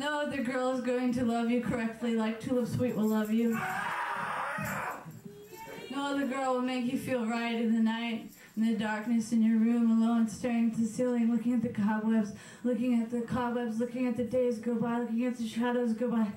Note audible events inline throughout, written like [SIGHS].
No other girl is going to love you correctly like Tulip Sweet will love you. No other girl will make you feel right in the night, in the darkness in your room, alone, staring at the ceiling, looking at the cobwebs, looking at the cobwebs, looking at the days go by, looking at the shadows go by.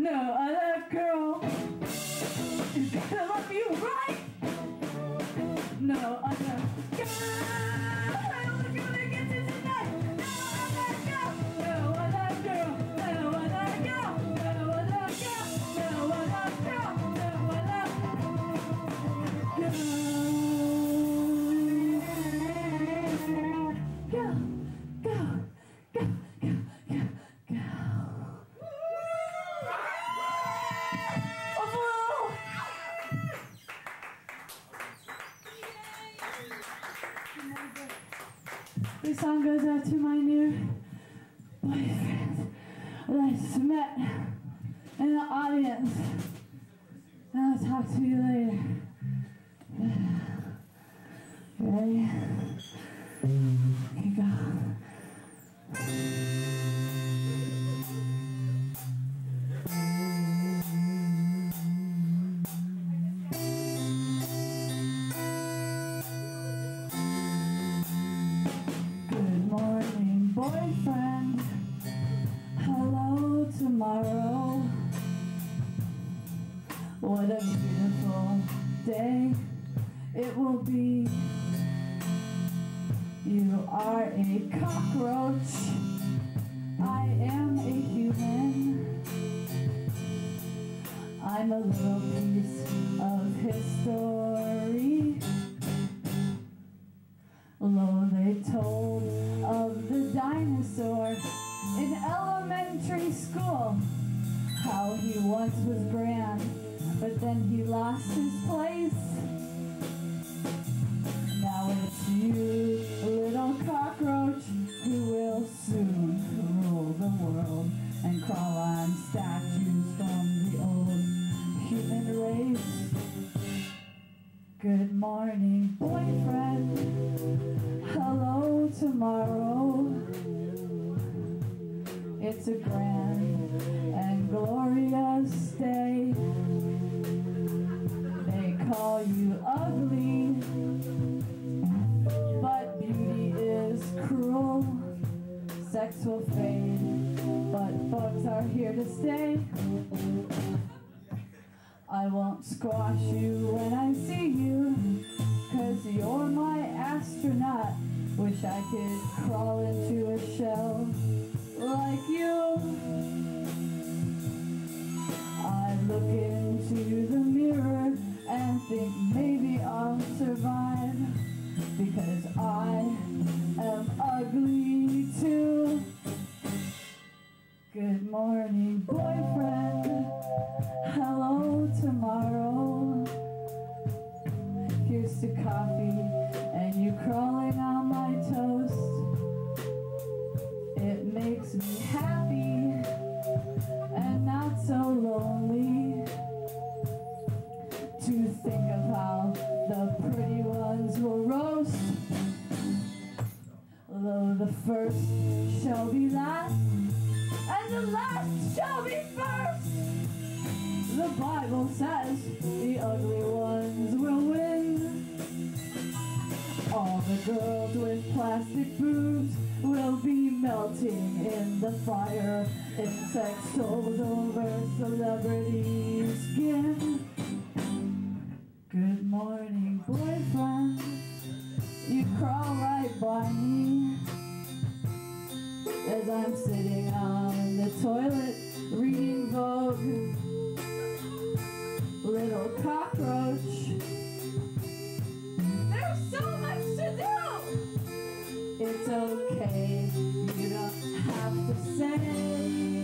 No, song goes out to my new boyfriend that I met in the audience. And I'll talk to you later. [SIGHS] Ready? elementary school. How he once was grand, but then he lost his place. Now it's you. crawl into a shell. The girls with plastic boobs will be melting in the fire. Insects sold over celebrity skin. Good morning, boyfriend. You crawl right by me as I'm sitting on the toilet reading Vogue. Little cockroach. There's so much it's okay, you don't have to say.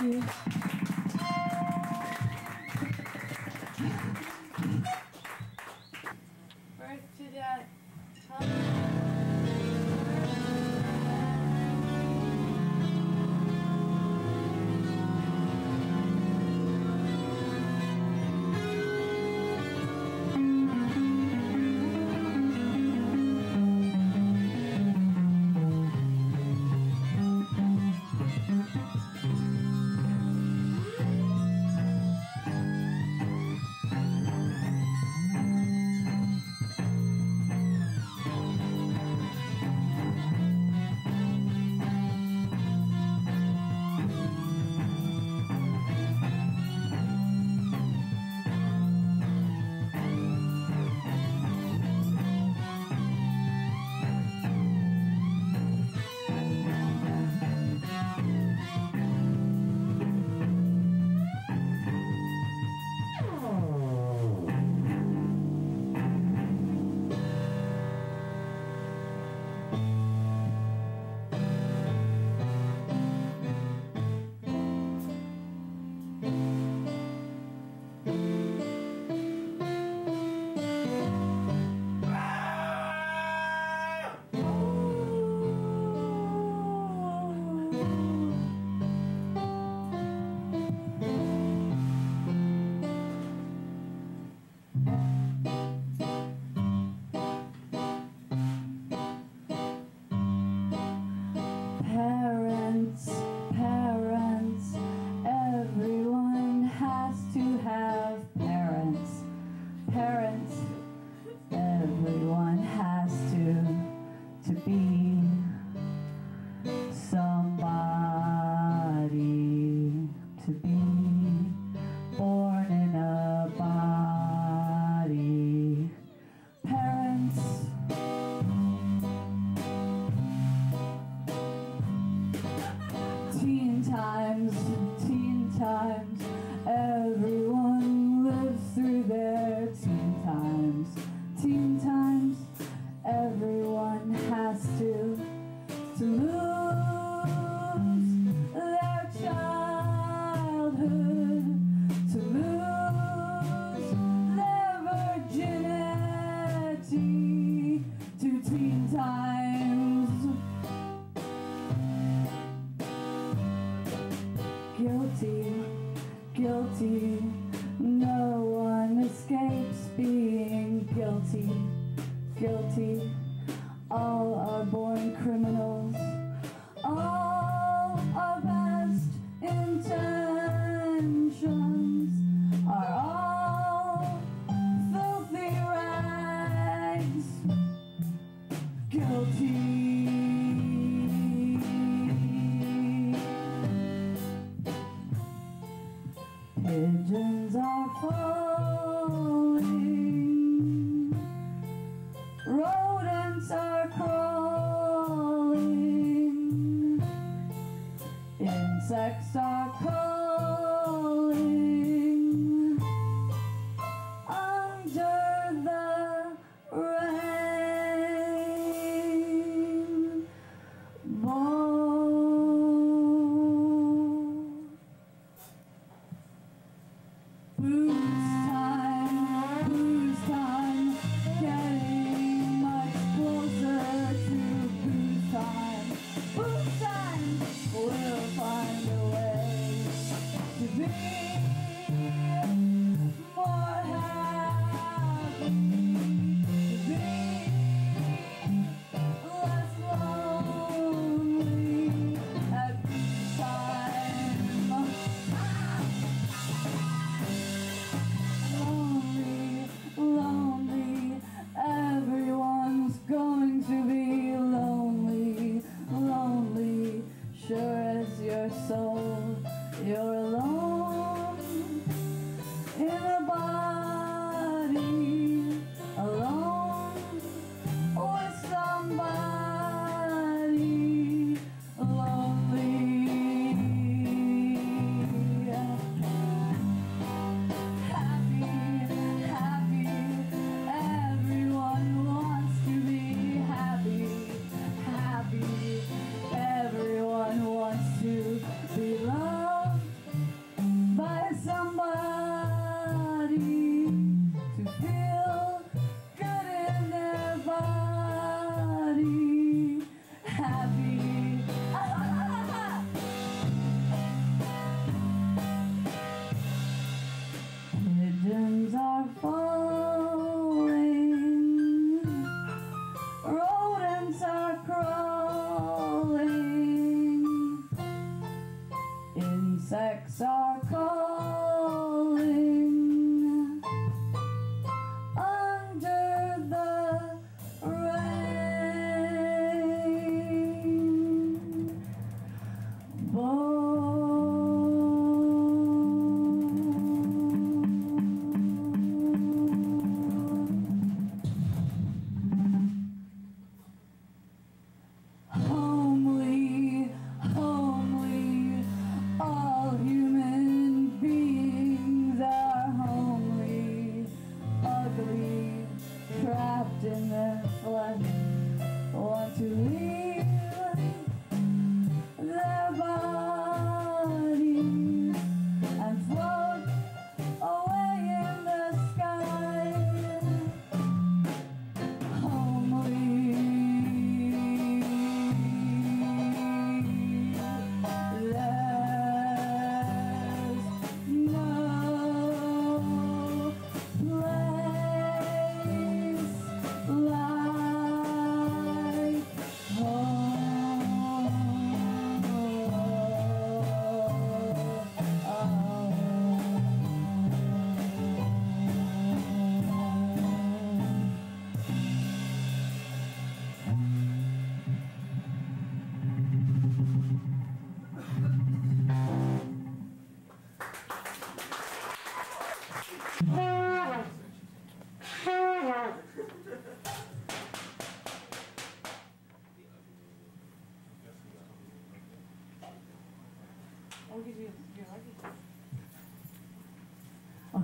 Tschüss. guilty, guilty. No one escapes being guilty, guilty. Insects are calling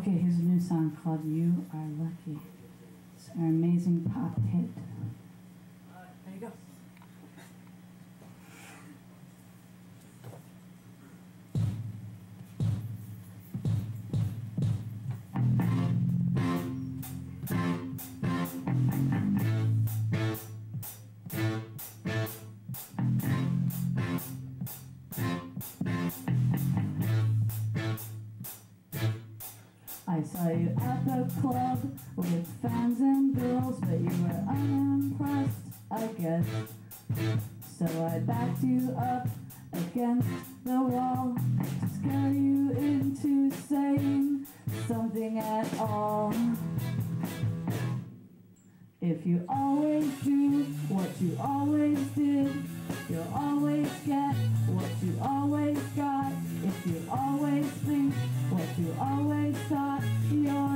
Okay, here's a new song called You Are Lucky. It's an amazing pop hit. I saw you at the club with fans and girls, but you were unimpressed, I guess. So I backed you up against the wall to scare you into saying something at all. If you always do what you always did, you'll always get what you always got. If you always think you always thought you're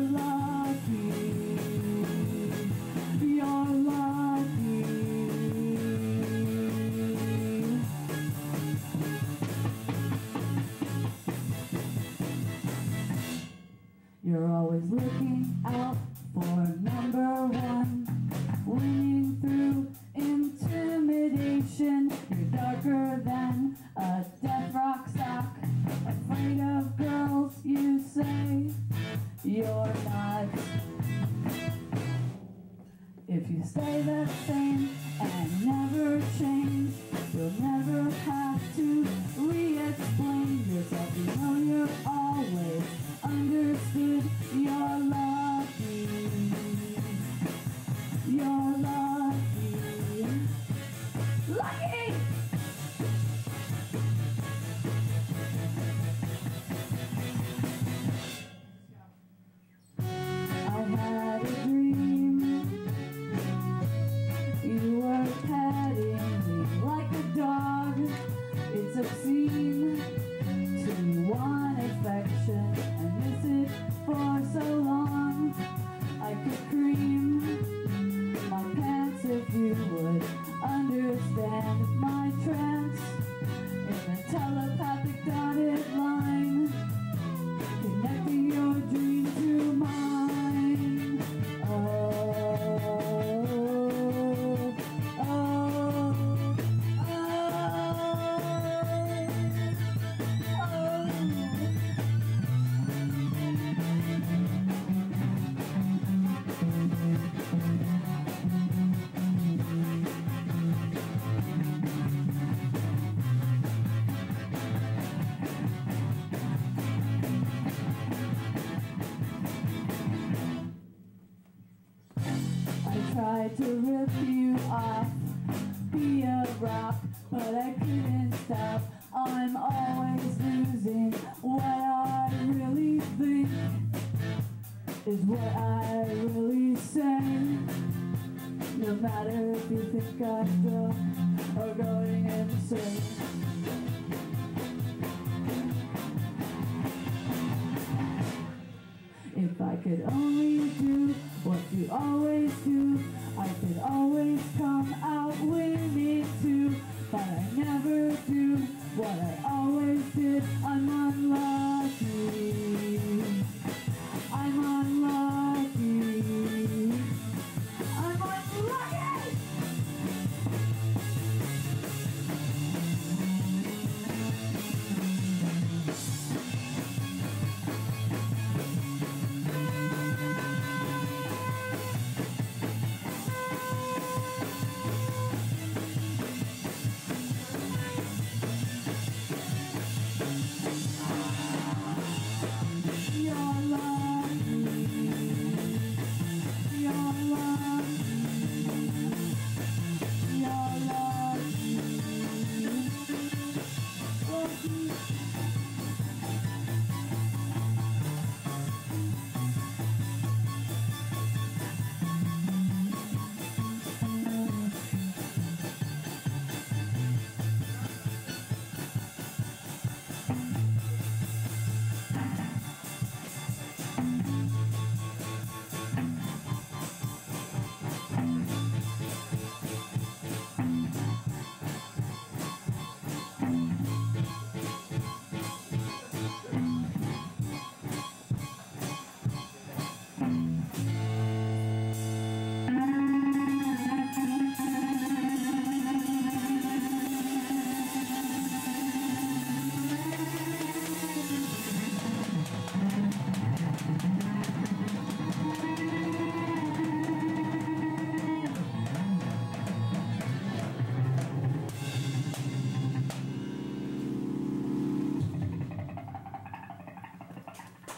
try to rip you off, be a rock, but I couldn't stop. I'm always losing. What I really think is what I really say. No matter if you think I'm dumb or going insane. If I could only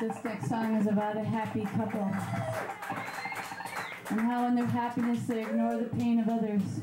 this next song is about a happy couple and how in their happiness they ignore the pain of others.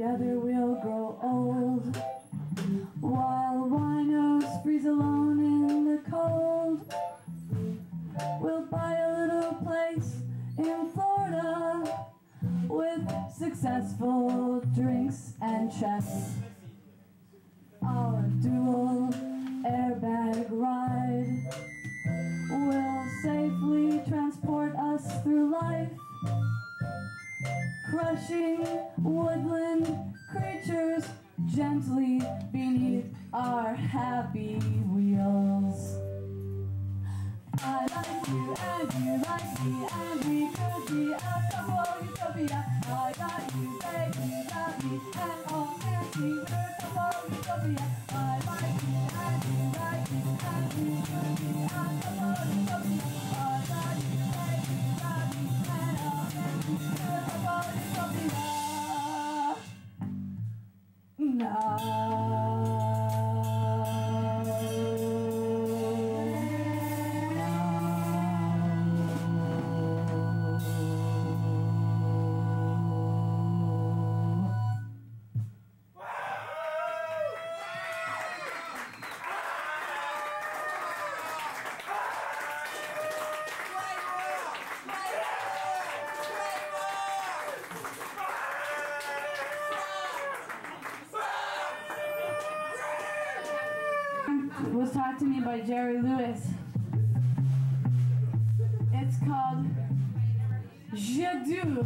Together we'll grow old. my life. by Jerry Lewis. It's called Je Do.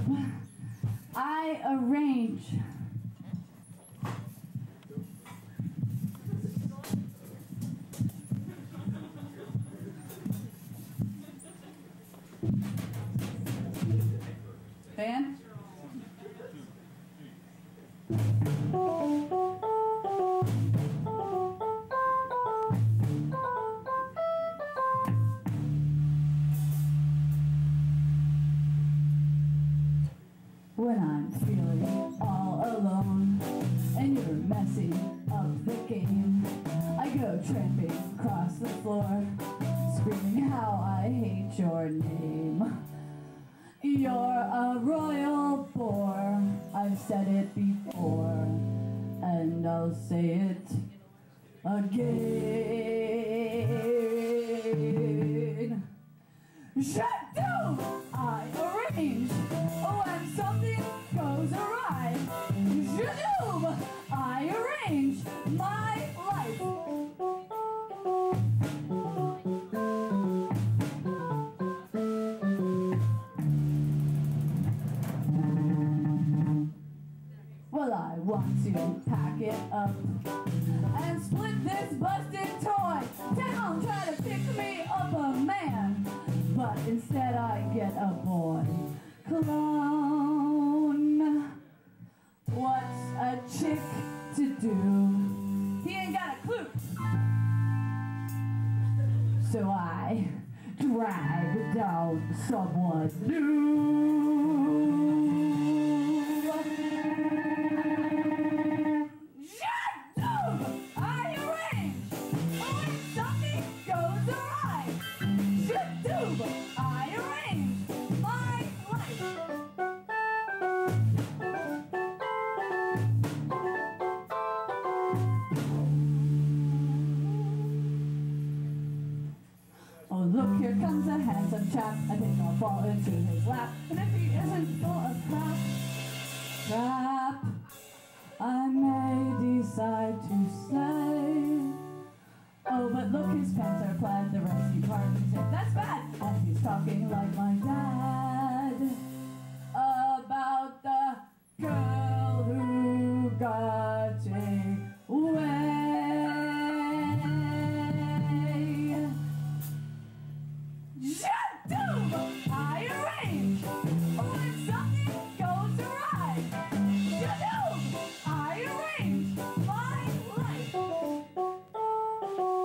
Oh look, here comes a handsome chap, I think I'll fall into his lap.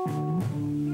Mm-hmm.